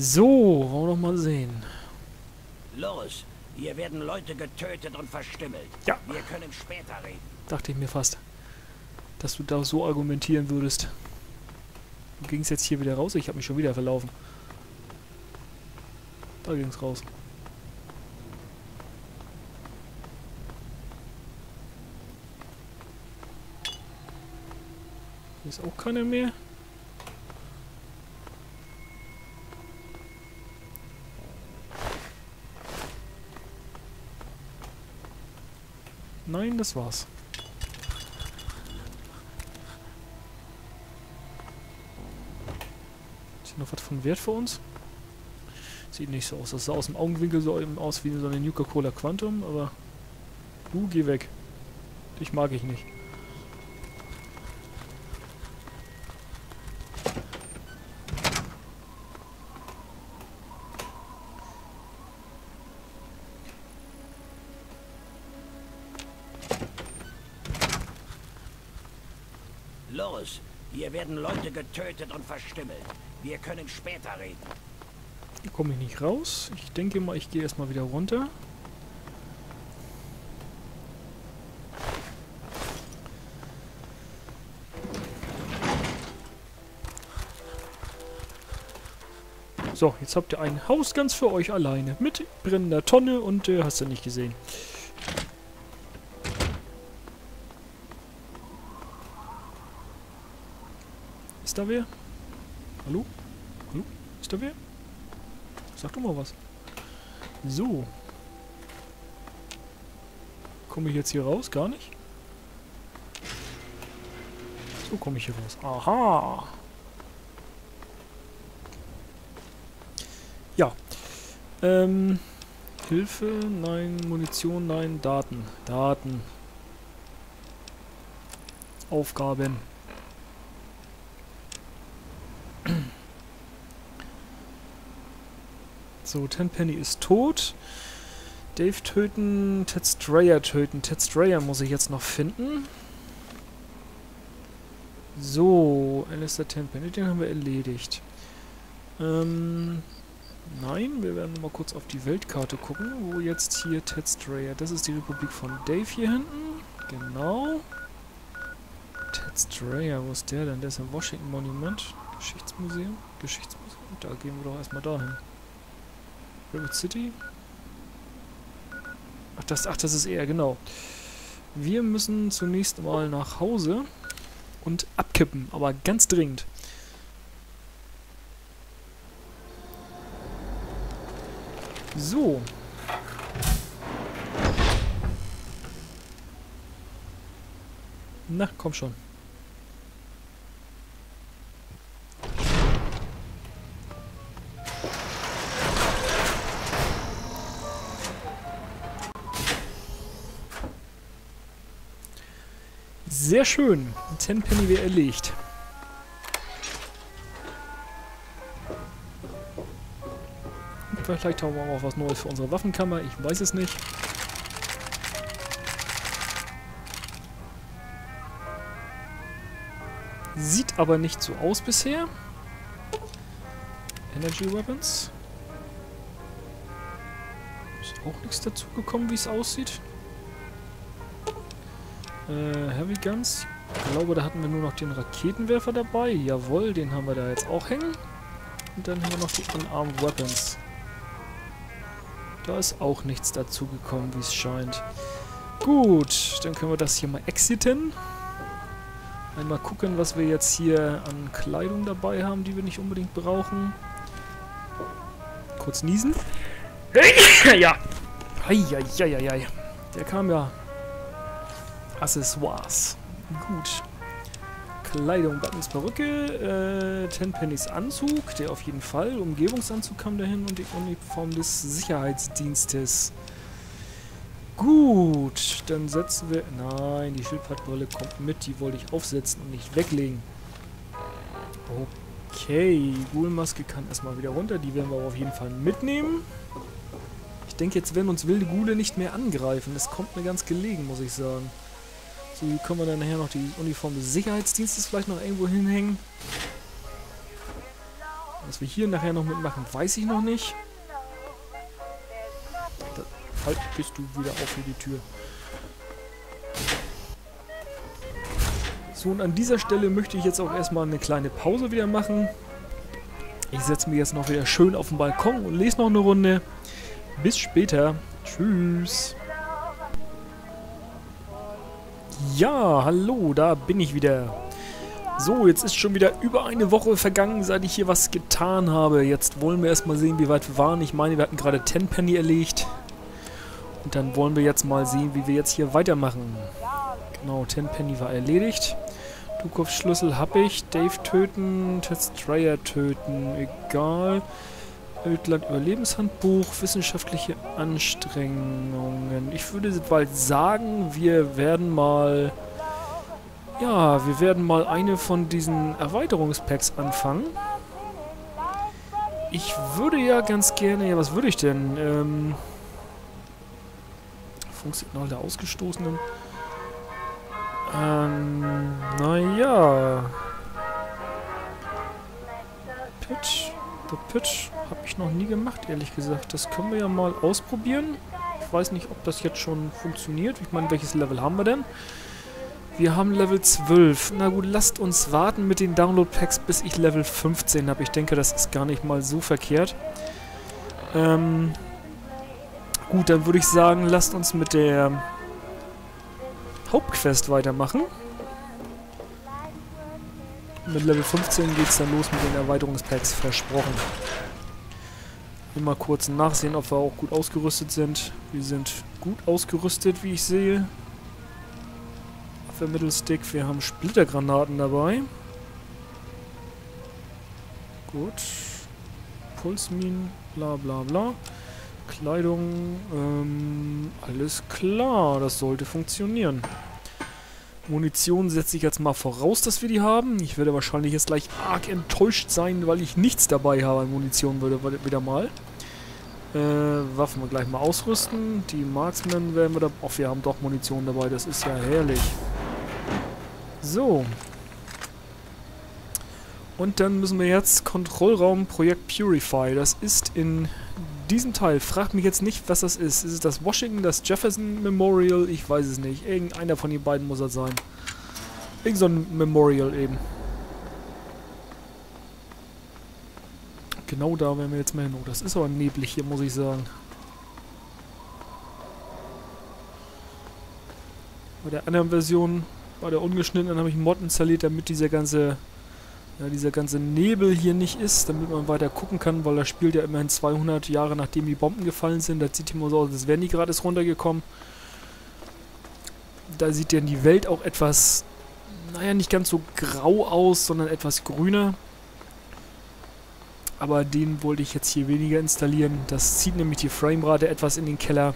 So, wollen wir noch mal sehen. Los, hier werden Leute getötet und verstümmelt. Ja. Wir können später reden. Dachte ich mir fast, dass du da so argumentieren würdest. Ging es jetzt hier wieder raus? Ich habe mich schon wieder verlaufen. Da ging es raus. Hier ist auch keiner mehr. Nein, das war's. Ist hier noch was von Wert für uns? Sieht nicht so aus. Das sah aus dem Augenwinkel so aus wie so eine Nuka-Cola Quantum, aber... Du, geh weg. Dich mag ich nicht. Los, hier werden Leute getötet und verstümmelt. Wir können später reden. Hier komme ich nicht raus. Ich denke mal, ich gehe erstmal wieder runter. So, jetzt habt ihr ein Haus ganz für euch alleine. Mit brennender Tonne und äh, hast du nicht gesehen. Da wer? Hallo? Hallo? Ist da wer? Sag doch mal was. So. Komme ich jetzt hier raus? Gar nicht? So komme ich hier raus. Aha. Ja. Ähm. Hilfe, nein. Munition, nein. Daten. Daten. Aufgaben. So, Tenpenny ist tot. Dave töten, Ted Strayer töten. Ted Strayer muss ich jetzt noch finden. So, Alistair Tenpenny, den haben wir erledigt. Ähm, nein, wir werden mal kurz auf die Weltkarte gucken, wo jetzt hier Ted Strayer, das ist die Republik von Dave hier hinten. Genau. Ted Strayer, wo ist der denn? Der ist im Washington Monument. Geschichtsmuseum? Geschichtsmuseum? Da gehen wir doch erstmal dahin. Rabbit City. Ach das, ach, das ist er, genau. Wir müssen zunächst mal nach Hause und abkippen, aber ganz dringend. So. Na, komm schon. Sehr schön. Tenpenny wäre erlegt. Vielleicht haben wir auch was Neues für unsere Waffenkammer. Ich weiß es nicht. Sieht aber nicht so aus bisher. Energy Weapons. Ist auch nichts dazu gekommen, wie es aussieht. Äh, Heavy Guns. Ich glaube, da hatten wir nur noch den Raketenwerfer dabei. Jawohl, den haben wir da jetzt auch hängen. Und dann haben wir noch die Unarmed Weapons. Da ist auch nichts dazu gekommen, wie es scheint. Gut, dann können wir das hier mal exiten. Einmal gucken, was wir jetzt hier an Kleidung dabei haben, die wir nicht unbedingt brauchen. Kurz niesen. ja. Eieieiei. Der kam ja Accessoires. Gut. Kleidung, Buttons, Perücke, äh, Tenpennys Anzug, der auf jeden Fall. Umgebungsanzug kam dahin und die Uniform des Sicherheitsdienstes. Gut, dann setzen wir... Nein, die Schildpattbrille kommt mit, die wollte ich aufsetzen und nicht weglegen. Okay, Ghoulmaske kann erstmal wieder runter, die werden wir auf jeden Fall mitnehmen. Ich denke, jetzt werden uns wilde Ghule nicht mehr angreifen. Das kommt mir ganz gelegen, muss ich sagen. Hier können wir dann nachher noch die Uniform des Sicherheitsdienstes vielleicht noch irgendwo hinhängen. Was wir hier nachher noch mitmachen, weiß ich noch nicht. Da, halt, bist du wieder auf für die Tür. So, und an dieser Stelle möchte ich jetzt auch erstmal eine kleine Pause wieder machen. Ich setze mich jetzt noch wieder schön auf den Balkon und lese noch eine Runde. Bis später. Tschüss. Ja, hallo, da bin ich wieder. So, jetzt ist schon wieder über eine Woche vergangen, seit ich hier was getan habe. Jetzt wollen wir erstmal sehen, wie weit wir waren. Ich meine, wir hatten gerade Tenpenny erlegt. Und dann wollen wir jetzt mal sehen, wie wir jetzt hier weitermachen. Genau, Tenpenny war erledigt. Dukov-Schlüssel habe ich. Dave töten, Teststrayer töten, egal. Wildland Überlebenshandbuch, wissenschaftliche Anstrengungen. Ich würde bald sagen, wir werden mal... Ja, wir werden mal eine von diesen Erweiterungspacks anfangen. Ich würde ja ganz gerne... Ja, was würde ich denn? Ähm... Funksignal der Ausgestoßenen. Ähm, naja. Pitch. The Pitch habe ich noch nie gemacht, ehrlich gesagt. Das können wir ja mal ausprobieren. Ich weiß nicht, ob das jetzt schon funktioniert. Ich meine, welches Level haben wir denn? Wir haben Level 12. Na gut, lasst uns warten mit den Download-Packs, bis ich Level 15 habe. Ich denke, das ist gar nicht mal so verkehrt. Ähm, gut, dann würde ich sagen, lasst uns mit der Hauptquest weitermachen. Mit Level 15 geht es dann los mit den Erweiterungspacks, versprochen. Immer kurz nachsehen, ob wir auch gut ausgerüstet sind. Wir sind gut ausgerüstet, wie ich sehe. Abwehrmittelstick, wir haben Splittergranaten dabei. Gut. Pulsminen, bla bla bla. Kleidung, ähm, alles klar, das sollte funktionieren. Munition setze ich jetzt mal voraus, dass wir die haben. Ich werde wahrscheinlich jetzt gleich arg enttäuscht sein, weil ich nichts dabei habe an Munition würde, wieder mal. Äh, Waffen wir gleich mal ausrüsten. Die Marksmen werden wir da... Ach, wir haben doch Munition dabei, das ist ja herrlich. So. Und dann müssen wir jetzt Kontrollraum Projekt Purify. Das ist in diesem Teil. Fragt mich jetzt nicht, was das ist. Ist es das Washington, das Jefferson Memorial? Ich weiß es nicht. Irgendeiner von den beiden muss das sein. Irgend so ein Memorial eben. Genau da werden wir jetzt mal hin. Oh, das ist aber neblig hier, muss ich sagen. Bei der anderen Version, bei der ungeschnittenen, habe ich Mod installiert, damit dieser ganze ja, dieser ganze Nebel hier nicht ist, damit man weiter gucken kann, weil das spielt ja immerhin 200 Jahre nachdem die Bomben gefallen sind. Das sieht immer so aus, als wären die gerade runtergekommen. Da sieht dann die Welt auch etwas, naja, nicht ganz so grau aus, sondern etwas grüner. Aber den wollte ich jetzt hier weniger installieren. Das zieht nämlich die Framerate etwas in den Keller.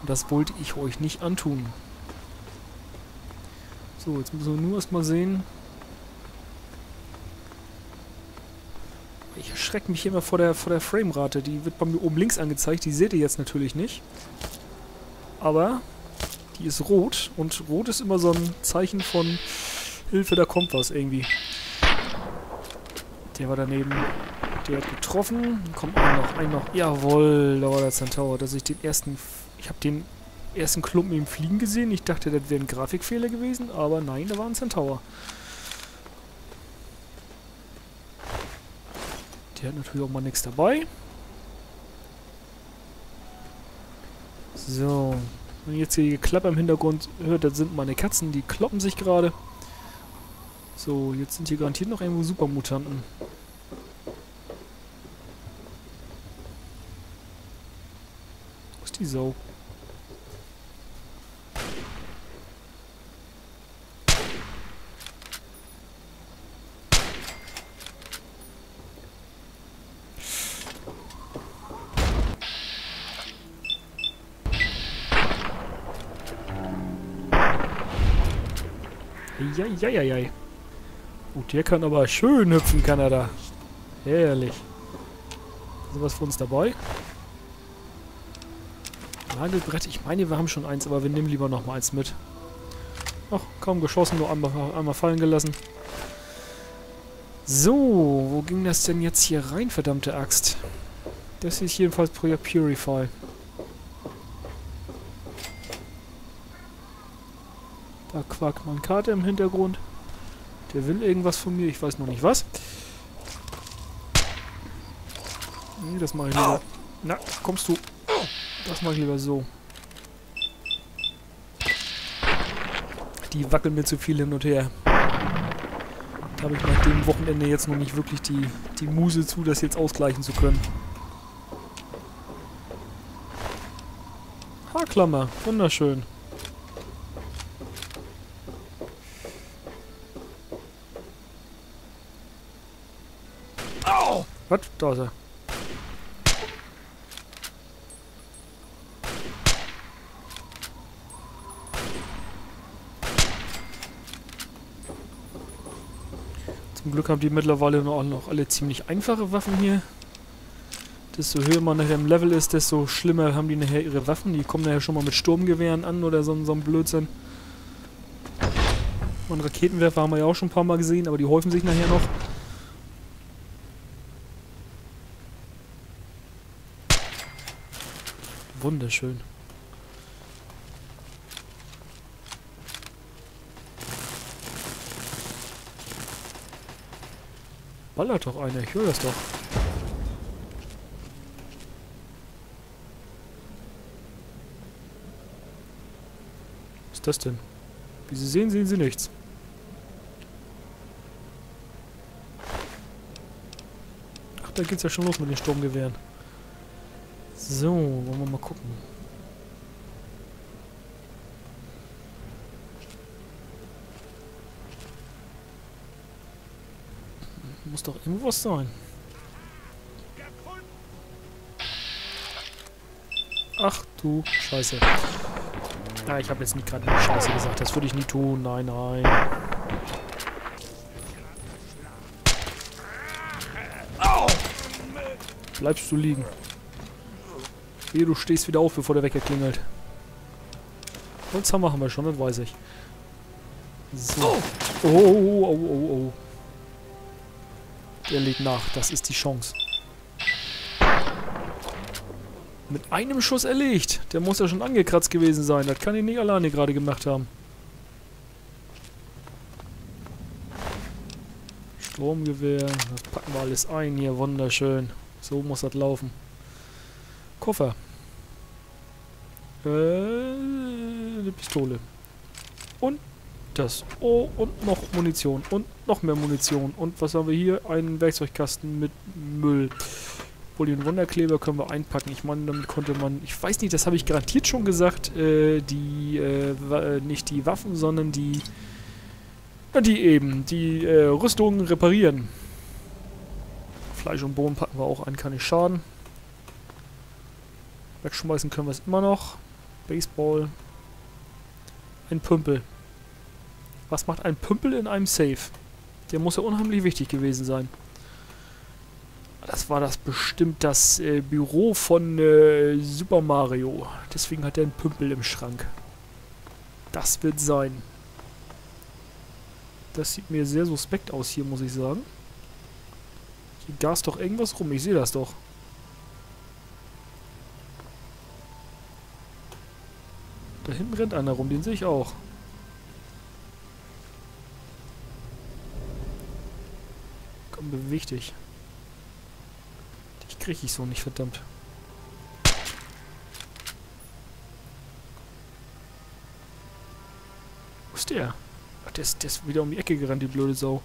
Und das wollte ich euch nicht antun. So, jetzt müssen wir nur erstmal sehen, Ich erschrecke mich immer vor der, vor der Framerate. Die wird bei mir oben links angezeigt. Die seht ihr jetzt natürlich nicht. Aber die ist rot. Und rot ist immer so ein Zeichen von Hilfe, da kommt was irgendwie. Der war daneben. Der hat getroffen. Kommt ein noch. Ein noch. Jawohl, da war der Centaur. Dass ich den ersten... Ich habe den ersten Klumpen im Fliegen gesehen. Ich dachte, das wäre ein Grafikfehler gewesen. Aber nein, da war ein Centaur. Der hat natürlich auch mal nichts dabei. So. Wenn jetzt hier Geklapper im Hintergrund hört, das sind meine Katzen, die kloppen sich gerade. So, jetzt sind hier garantiert noch irgendwo Supermutanten. Wo ist die Sau? Eieieiei. Gut, der kann aber schön hüpfen, kann er da. Herrlich. Ist was für uns dabei? Nagelbrett. Ich meine, wir haben schon eins, aber wir nehmen lieber noch mal eins mit. Ach, kaum geschossen, nur einmal, einmal fallen gelassen. So, wo ging das denn jetzt hier rein, verdammte Axt? Das ist jedenfalls Projekt Purify. Da quakt mein Kater im Hintergrund. Der will irgendwas von mir, ich weiß noch nicht was. Nee, das mache ich lieber. Na, kommst du. Das mache ich lieber so. Die wackeln mir zu viel hin und her. Da habe ich nach dem Wochenende jetzt noch nicht wirklich die, die Muse zu, das jetzt ausgleichen zu können. Haarklammer, wunderschön. Was? Da ist er. Zum Glück haben die mittlerweile auch noch alle ziemlich einfache Waffen hier. Desto höher man nachher im Level ist, desto schlimmer haben die nachher ihre Waffen. Die kommen nachher schon mal mit Sturmgewehren an oder so, so ein Blödsinn. Und Raketenwerfer haben wir ja auch schon ein paar Mal gesehen, aber die häufen sich nachher noch. Wunderschön. Ballert doch einer, ich höre das doch. Was ist das denn? Wie Sie sehen, sehen Sie nichts. Ach, da geht's ja schon los mit den Sturmgewehren. So, wollen wir mal gucken. Muss doch irgendwo was sein. Ach du Scheiße. Ah, ich habe jetzt nicht gerade Scheiße gesagt. Das würde ich nie tun. Nein, nein. Bleibst du liegen. Wehe, du stehst wieder auf, bevor der Wecker klingelt. Holzhammer haben wir schon, das weiß ich. So. Oh, oh, oh, oh, oh. Der legt nach. Das ist die Chance. Mit einem Schuss erlegt. Der muss ja schon angekratzt gewesen sein. Das kann ich nicht alleine gerade gemacht haben. Stromgewehr. Das packen wir alles ein hier. Wunderschön. So muss das laufen. Koffer. Äh, eine Pistole. Und das. Oh, und noch Munition. Und noch mehr Munition. Und was haben wir hier? Einen Werkzeugkasten mit Müll. Bullion Wunderkleber können wir einpacken. Ich meine, damit konnte man... Ich weiß nicht, das habe ich garantiert schon gesagt. Äh, die, äh, nicht die Waffen, sondern die... Die eben. Die äh, Rüstungen reparieren. Fleisch und Bohnen packen wir auch ein, kann nicht schaden. Wegschmeißen können wir es immer noch. Baseball. Ein Pümpel. Was macht ein Pümpel in einem Safe? Der muss ja unheimlich wichtig gewesen sein. Das war das bestimmt das äh, Büro von äh, Super Mario. Deswegen hat er einen Pümpel im Schrank. Das wird sein. Das sieht mir sehr suspekt aus hier, muss ich sagen. Hier gas doch irgendwas rum. Ich sehe das doch. Da hinten rennt einer rum, den sehe ich auch. Komm, beweg dich. Dich kriege ich so nicht, verdammt. Wo ist der? Ach, der ist, der ist wieder um die Ecke gerannt, die blöde Sau.